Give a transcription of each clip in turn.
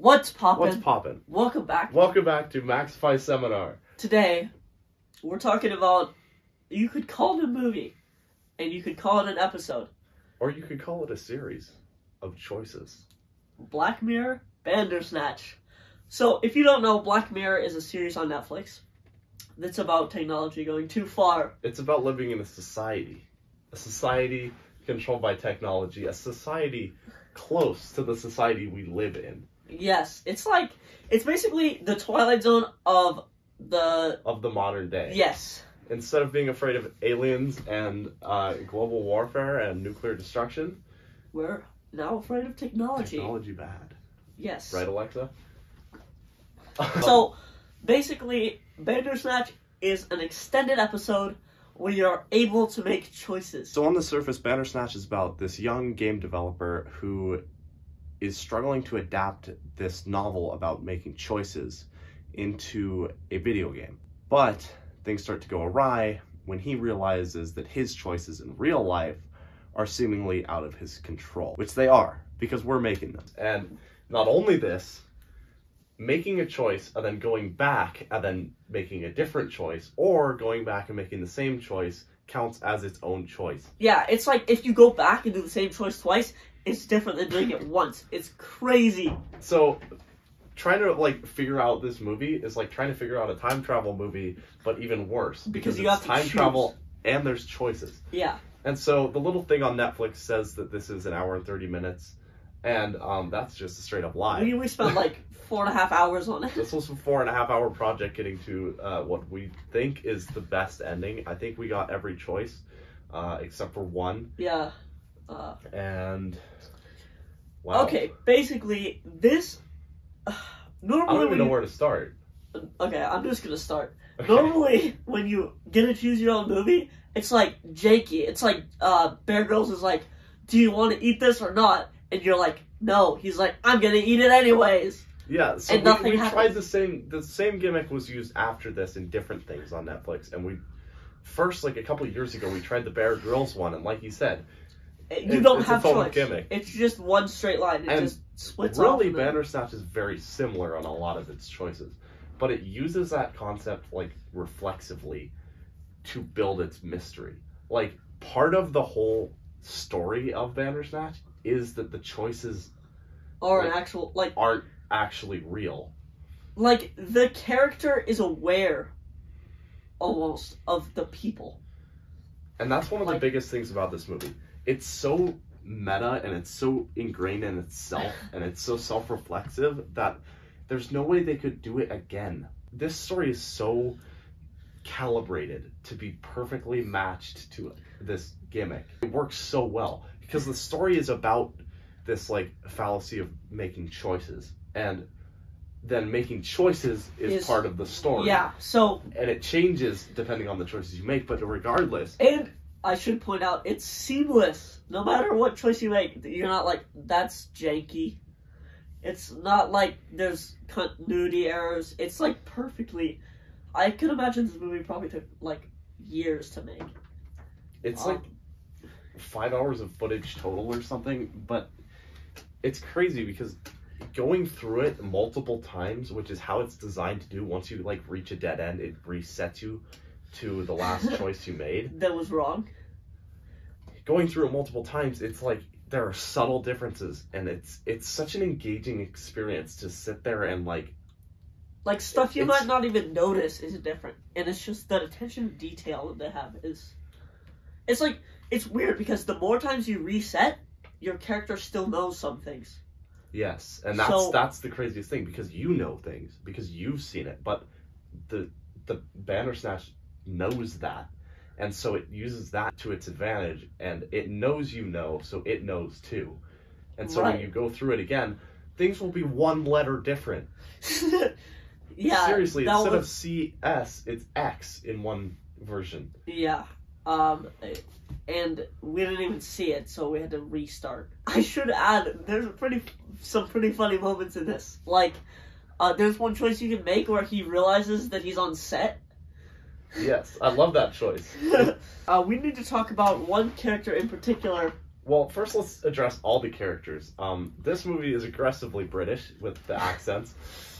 What's poppin'? What's poppin'? Welcome back. Welcome back to Maxify Seminar. Today, we're talking about. You could call it a movie, and you could call it an episode. Or you could call it a series of choices. Black Mirror, Bandersnatch. So, if you don't know, Black Mirror is a series on Netflix that's about technology going too far. It's about living in a society. A society controlled by technology. A society close to the society we live in. Yes, it's like it's basically the Twilight Zone of the Of the modern day. yes. Instead of being afraid of aliens and uh, global warfare and nuclear destruction, We're now afraid of technology. technology bad. Yes. Right, Alexa? So basically, Bandersnatch is an extended episode where you're able to make choices. So on the surface, Bandersnatch is about this young game developer who is struggling to adapt this novel about making choices into a video game. But things start to go awry when he realizes that his choices in real life are seemingly out of his control, which they are because we're making them. And not only this, making a choice and then going back and then making a different choice or going back and making the same choice counts as its own choice. Yeah, it's like if you go back and do the same choice twice, it's different than doing it once. It's crazy. So trying to like figure out this movie is like trying to figure out a time travel movie, but even worse Because you it's have time choose. travel and there's choices. Yeah. And so the little thing on Netflix says that this is an hour and thirty minutes, and um, that's just a straight up lie. We, we spent like four and a half hours on it. This was a four and a half hour project getting to uh, what we think is the best ending. I think we got every choice uh, except for one, Yeah. Uh, and wow. Okay, basically, this. I normally, don't when even know you- where to start. Okay, I'm just gonna start. Okay. Normally, when you get to choose your own movie, it's like janky. It's like uh, Bear Grylls is like, "Do you want to eat this or not?" And you're like, "No." He's like, "I'm gonna eat it anyways." Yeah, so And we, we tried the same the same gimmick was used after this in different things on Netflix, and we first like a couple years ago we tried the Bear Grylls one, and like you said, You It's- don't it's have a choice. gimmick. It's just one straight line. It And just splits off. really and then- Bandersnatch is very similar on a lot of its choices, but it uses that concept like reflexively to build its mystery. Like part of the whole story of Bandersnatch is that the choices are like- actual like aren't actually real. like the character is aware, almost of the people. And that's one of Like- the biggest things about this movie. It's so meta and it's so ingrained in itself and it's so self reflexive that there's no way they could do it again. This story is so calibrated to be perfectly matched to this gimmick. It works so well because the story is about this like fallacy of making choices and then making choices is, Is- part of the story. Yeah. So And it changes depending on the choices you make, but regardless, And I should point out, it's seamless. No matter what choice you make, you're not like, that's janky. It's not like there's continuity errors. It's like perfectly. I could imagine this movie probably took like years to make. It's Um, like five hours of footage total or something, but it's crazy because going through it multiple times, which is how it's designed to do, once you like reach a dead end, it resets you to the last choice you made. That was wrong. Going through it multiple times, it's like there are subtle differences and it's it's such an engaging experience to sit there and like Like stuff you might not even notice is different, and it's just that attention to detail that they have is. It's like it's weird because the more times you reset, your character still knows some things. Yes, and that's So- that's the craziest thing because you know things because you've seen it, but the the Bandersnatch knows that, and so it uses that to its advantage, and it knows you know, so it knows too, and so when you go through it again, things will be one letter different. yeah, seriously, instead was, of CS, it's X in one version. Yeah. Um, and we didn't even see it, so we had to restart. I should add, there's a pretty, some pretty funny moments in this. Like, uh, there's one choice you can make where he realizes that he's on set. Yes, I love that choice. uh, we need to talk about one character in particular Well, first let's address all the characters. Um, this movie is aggressively British with the accents,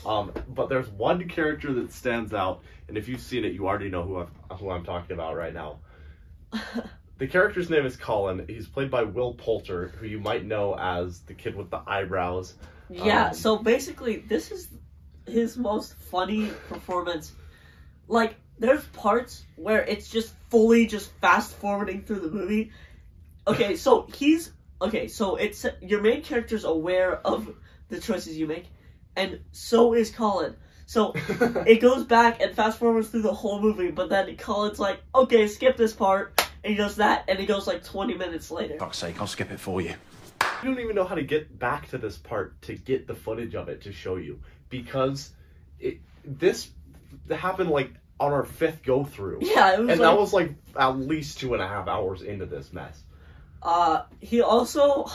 um, but there's one character that stands out, and if you've seen it, you already know who I'm, who I'm talking about right now. the character's name is Colin. He's played by Will Poulter, who you might know as the kid with the eyebrows. Yeah, Um, so basically, this is his most funny performance. Like, there's parts where it's just fully just fast forwarding through the movie. Okay, so he's okay. So it's your main character's aware of the choices you make, and so is Colin. So it goes back and fast forwards through the whole movie, but then Colin's like, okay, skip this part, and he does that, and it goes like 20 minutes later. fuck's sake, I'll skip it for you. You don't even know how to get back to this part to get the footage of it to show you because it this happened like on our fifth go through. Yeah, it was And like, that was like at least two and a half hours into this mess. Uh, he also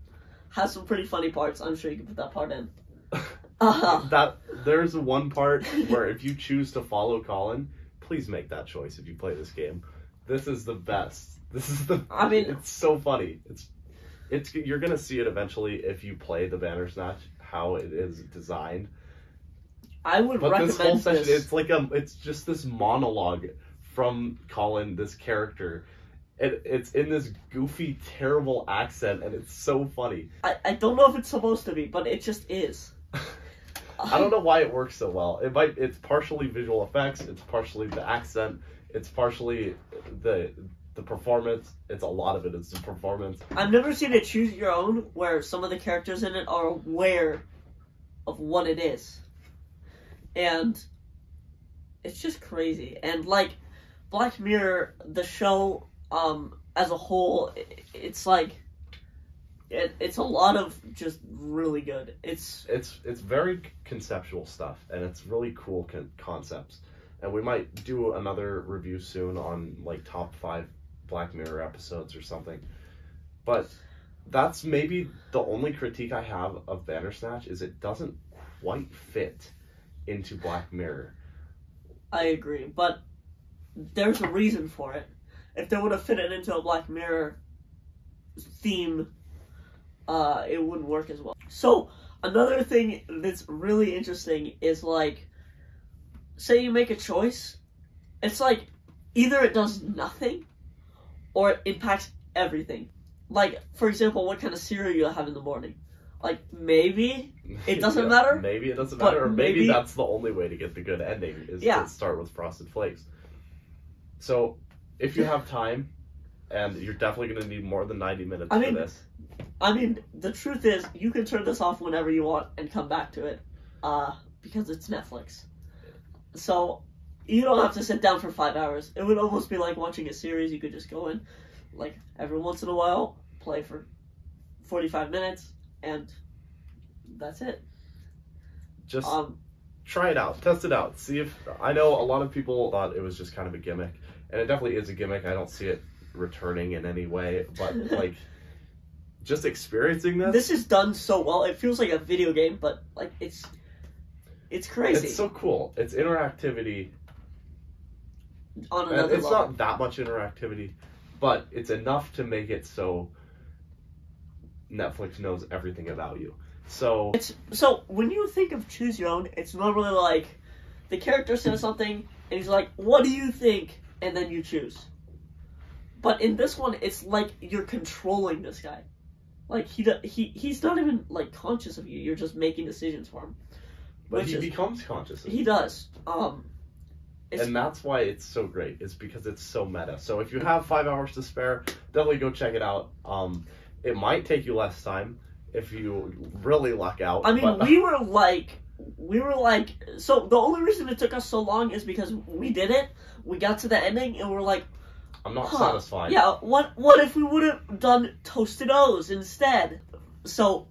has some pretty funny parts. I'm sure you can put that part in. Uh, That there's one part where if you choose to follow Colin, please make that choice if you play this game. This is the best. This is the. I mean- it's so funny. It's, it's you're gonna see it eventually if you play the Bandersnatch how it is designed. I would But this whole recommend session, this. it's like a, it's just this monologue from Colin, this character. It, it's in this goofy, terrible accent, and it's so funny. I, I don't know if it's supposed to be, but it just is. I don't know why it works so well. It might, it's partially visual effects, it's partially the accent, it's partially the the performance. It's a lot of it, it is the performance. I've never seen a choose your own where some of the characters in it are aware of what it is. And it's just crazy. And like Black Mirror, the show um as a whole, it's like it, it's a lot of just really good. It's It's it's very conceptual stuff, and it's really cool con- concepts. And we might do another review soon on like top five Black Mirror episodes or something. But that's maybe the only critique I have of Bandersnatch is it doesn't quite fit into Black Mirror. I agree, but there's a reason for it. If they would have fit it into a Black Mirror theme, uh, it wouldn't work as well. So another thing that's really interesting is like, say you make a choice, it's like either it does nothing, or it impacts everything. Like for example, what kind of cereal you have in the morning. Like maybe It doesn't matter? Maybe it doesn't matter, or maybe, maybe- that's the only way to get the good ending is Yeah. to start with Frosted Flakes. So, if you have time, and you're definitely going to need more than 90 minutes I for mean, this. I mean, the truth is, you can turn this off whenever you want and come back to it, uh, because it's Netflix. So you don't have to sit down for five hours. It would almost be like watching a series. You could just go in, like every once in a while, play for forty-five minutes, and that's it. Just Um, try it out, test it out, see if. I know a lot of people thought it was just kind of a gimmick, and it definitely is a gimmick. I don't see it returning in any way, but like, just experiencing this, this is done so well. It feels like a video game, but like it's it's crazy it's so cool. It's interactivity on And another it's level. not that much interactivity, but it's enough to make it so Netflix knows everything about you. So It's so when you think of choose your own, it's normally like the character says something and he's like, "What do you think?" and then you choose. But in this one, it's like you're controlling this guy. Like he he he's not even like conscious of you. You're just making decisions for him. but he is- becomes conscious. Of He does. Um, and that's why it's so great. Is because it's so meta. So if you have five hours to spare, definitely go check it out. Um, it might take you less time if you really luck out. I mean, but- we were like, we were like, so the only reason it took us so long is because we did it. We got to the ending and we're like, I'm not Huh. satisfied. Yeah, what what if we would have done toasted O's instead? So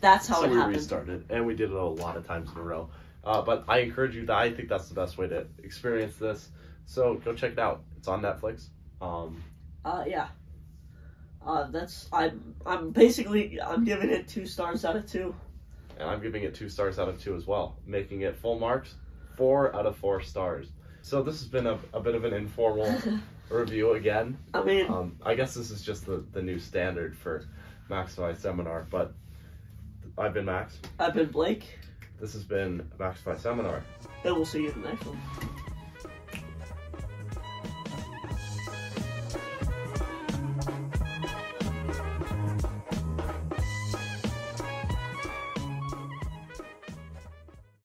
that's how so it we happened. restarted, and we did it a lot of times in a row. Uh, but I encourage you. That I think that's the best way to experience this. So go check it out. It's on Netflix. Um, Uh, yeah. Uh, that's I'm I'm basically I'm giving it two stars out of two. And I'm giving it two stars out of two as well, making it full marks, four out of four stars. So this has been a, a bit of an informal review again. I mean, um, I guess this is just the, the new standard for Maxify Seminar, but I've been Max. I've been Blake. This has been Maxify Seminar. And we'll see you in the next one.